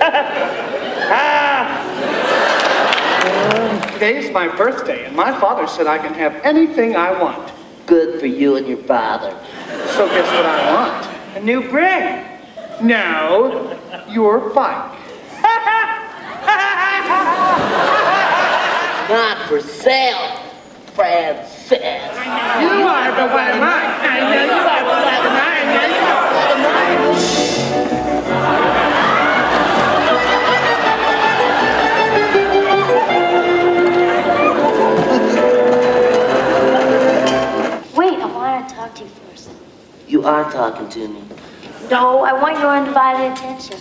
ah! Today's my birthday, and my father said I can have anything I want. Good for you and your father. So guess what I want? A new brick. No, your bike. Not for sale, Francis. You are the one. I know you are to you first. You are talking to me. No, I want your undivided attention.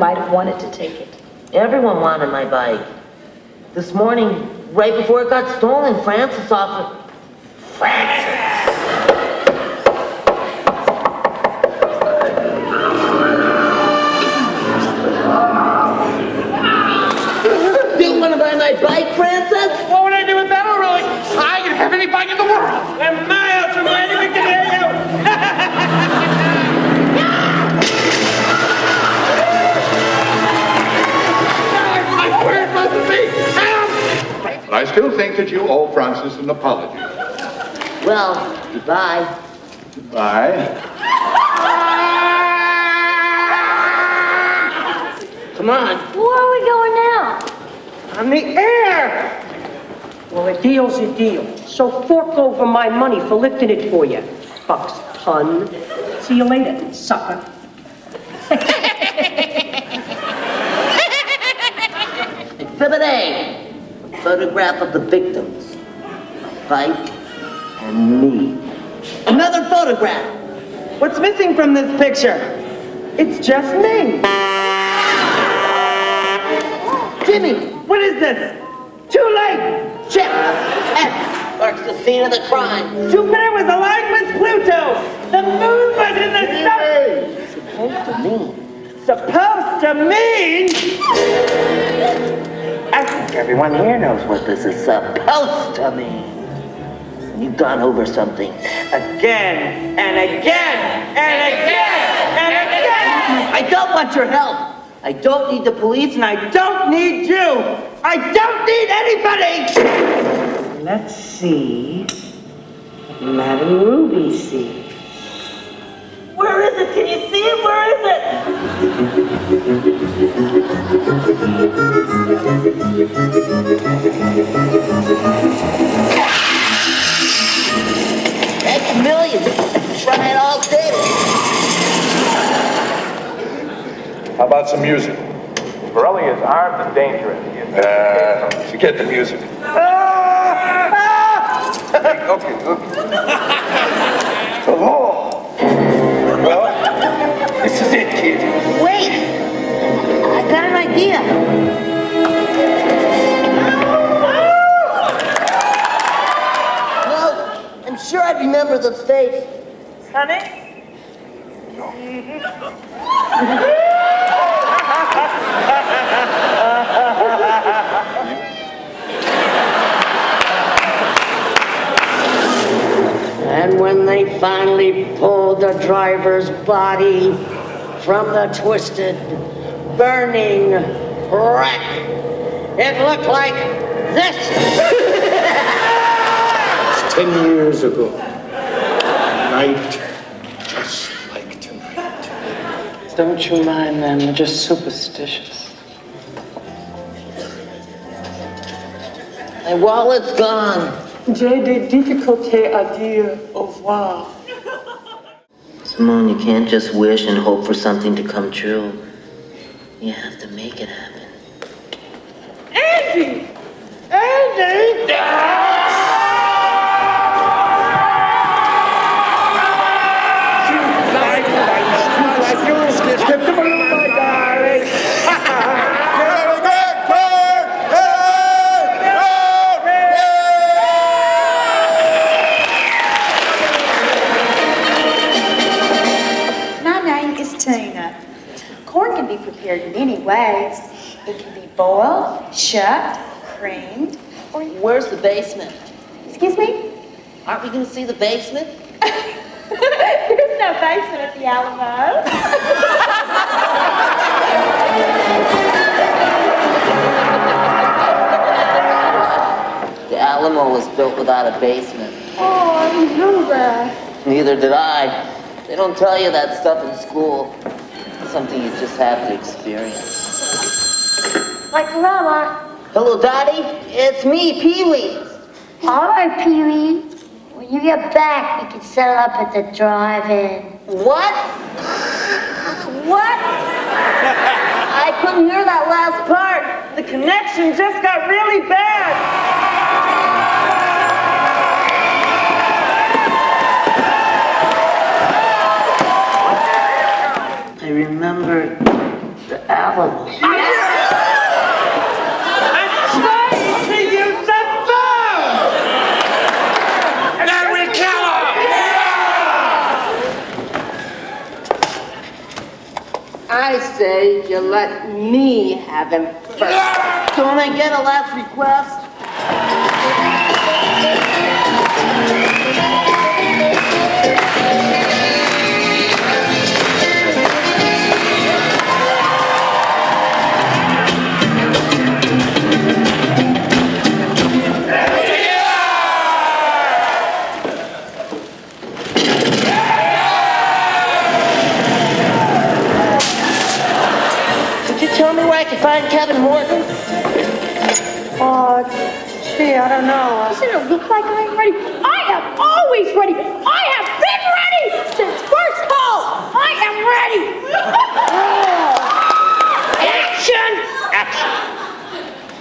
Might have wanted to take it? Everyone wanted my bike. This morning, right before it got stolen, Francis offered. Francis! You want to buy my bike, Francis? What would I do with that, really? I can have any bike in the world. Me. Help! But I still think that you owe Francis an apology. Well, goodbye. Goodbye. Come on. Where are we going now? On the air! Well, a deal's a deal. So fork over my money for lifting it for you. Bucks ton. See you later, sucker. Exhibit A. Photograph of the victims. Bike and me. Another photograph. What's missing from this picture? It's just me. Jimmy, What is this? Too late! Chip, X marks the scene of the crime. Jupiter was aligned with Pluto. The moon was in the sun. Supposed to mean. Supposed to mean. I think everyone here knows what this is supposed to mean. You've gone over something Again and again and again and again. I don't want your help. I don't need the police And I don't need you. I don't need anybody. Let's see. what Madame Ruby sees. Where is it? Can you see it? Where is it? That's millions. Try it all day. How about some music? Borelli is armed and dangerous. He is Uh, forget the music. okay, okay. The law. Well, this is it, kid. Wait! I got an idea. Well, I'm sure I remember the face. Honey? And when they finally pulled the driver's body from the twisted, burning wreck, it looked like this. Ten years ago. Night just like tonight. Don't you mind them, they're just superstitious. My wallet's gone. J'ai des difficultés à dire au revoir. Simone, you can't just wish and hope for something to come true. You have to make it happen. Andy! Andy! Ways. It can be boiled, shucked, creamed, or. Where's the basement? Excuse me? Aren't we gonna see the basement? There's no basement at the Alamo. The Alamo was built without a basement. oh, I didn't know that. Neither did I. They don't tell you that stuff in school. It's something you just have to experience. Like Grandma. Hello, Dottie. It's me, Pee-wee. All right, Pee Wee. When you get back, we can settle up at the drive-in. What? What? I couldn't hear that last part. The connection just got really bad. I remember the Alamo. I'm trying to use the phone! Larry Keller! I say you let me have him first. Don't I get a last request? Find Kevin Morton? Oh, gee, I don't know. Doesn't it look like I'm ready? I am always ready. I have been ready since first call. I am ready. Action! Action!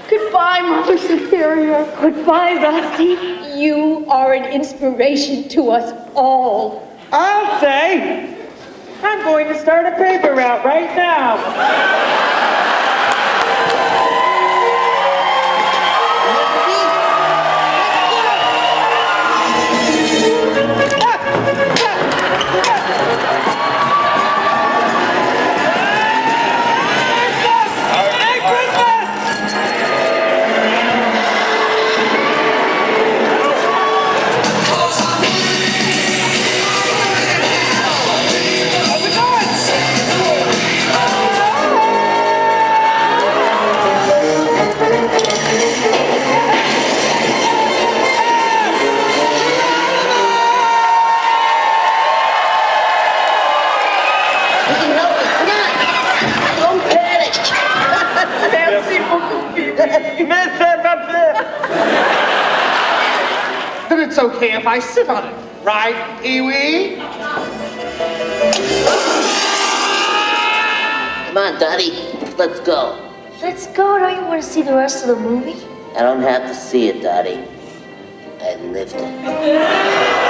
Goodbye, Mother Superior. Goodbye, Rusty. You are an inspiration to us all. I'll say, I'm going to start a paper route right now. It's okay if I sit on it, right, Pee-wee? Come on, Daddy, Let's go. Let's go. Don't you want to see the rest of the movie? I don't have to see it, Daddy. I lived it.